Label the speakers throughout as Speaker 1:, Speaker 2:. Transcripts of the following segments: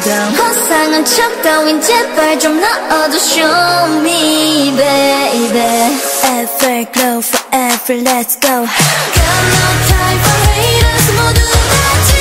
Speaker 1: down 허상한 척 따윈 제발 좀 넣어도 show me baby Everglow forever let's go Got no time for haters 모두 다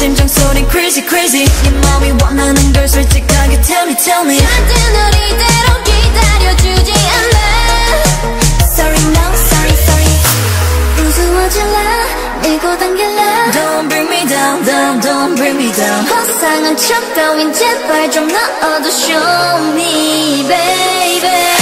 Speaker 2: 심장 소린 crazy crazy 네 마음이 원하는 걸 솔직하게 tell me tell me
Speaker 1: 절대 널 이대로 기다려주지 않아 Sorry no sorry sorry 우스워질라 밀고 당길라
Speaker 2: Don't bring me down down don't bring me down
Speaker 1: 허상한 척 따윈 제발 좀 넣어도 show me baby